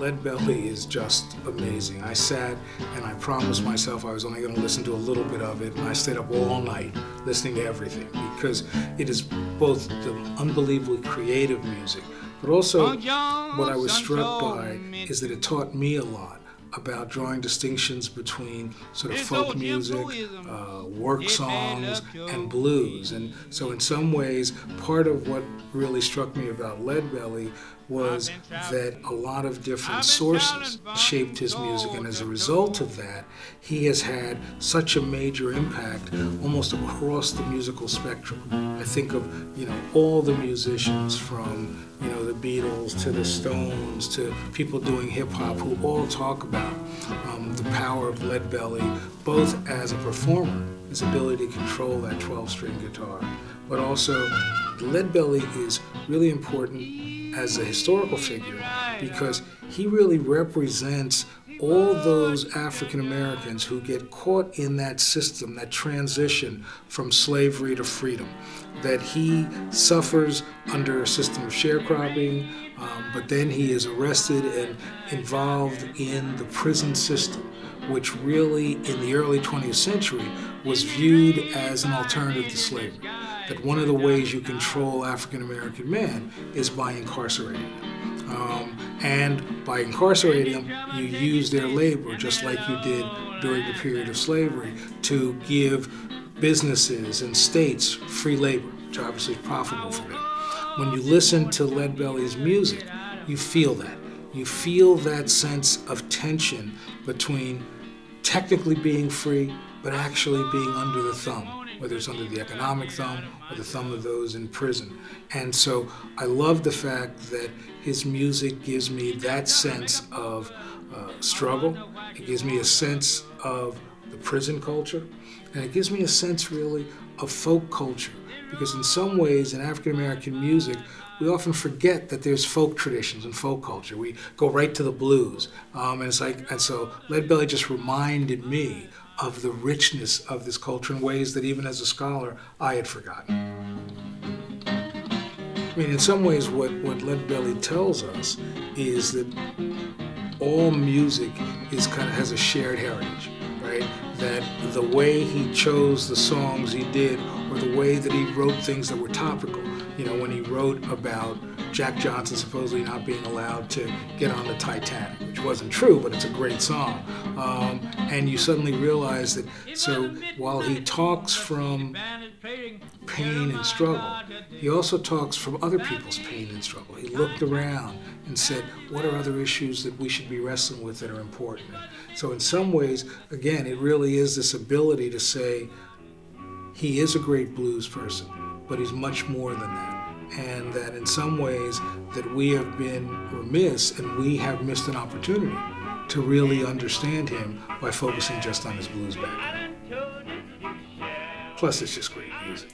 Lead Belly is just amazing. I sat and I promised myself I was only going to listen to a little bit of it, and I stayed up all night listening to everything because it is both the unbelievably creative music, but also what I was struck by is that it taught me a lot about drawing distinctions between sort of folk music, uh, work songs, and blues. And so, in some ways, part of what really struck me about Lead Belly was that a lot of different sources shaped his music, and as a result of that, he has had such a major impact almost across the musical spectrum. I think of you know all the musicians from you know the Beatles to the Stones to people doing hip hop who all talk about um, the power of Lead Belly, both as a performer, his ability to control that 12-string guitar, but also Lead Belly is really important as a historical figure because he really represents all those African Americans who get caught in that system, that transition from slavery to freedom, that he suffers under a system of sharecropping, um, but then he is arrested and involved in the prison system, which really in the early 20th century was viewed as an alternative to slavery. That one of the ways you control African American men is by incarcerating them. Um, and by incarcerating them, you use their labor, just like you did during the period of slavery, to give businesses and states free labor, obviously is profitable for them. When you listen to Lead Belly's music, you feel that. You feel that sense of tension between technically being free, but actually being under the thumb whether it's under the economic thumb or the thumb of those in prison. And so I love the fact that his music gives me that sense of uh, struggle. It gives me a sense of the prison culture. And it gives me a sense, really, of folk culture. Because in some ways, in African American music, we often forget that there's folk traditions and folk culture. We go right to the blues. Um, and it's like, and so Lead Belly just reminded me of the richness of this culture in ways that even as a scholar I had forgotten. I mean, in some ways, what, what Lead Belly tells us is that all music is kind of has a shared heritage, right? That the way he chose the songs he did, or the way that he wrote things that were topical, you know, when he wrote about Jack Johnson supposedly not being allowed to get on the Titanic, which wasn't true, but it's a great song. Um, and you suddenly realize that, so while he talks from pain and struggle, he also talks from other people's pain and struggle. He looked around and said, what are other issues that we should be wrestling with that are important? So, in some ways, again, it really is this ability to say, he is a great blues person, but he's much more than that and that in some ways that we have been remiss and we have missed an opportunity to really understand him by focusing just on his blues background. Plus, it's just great music.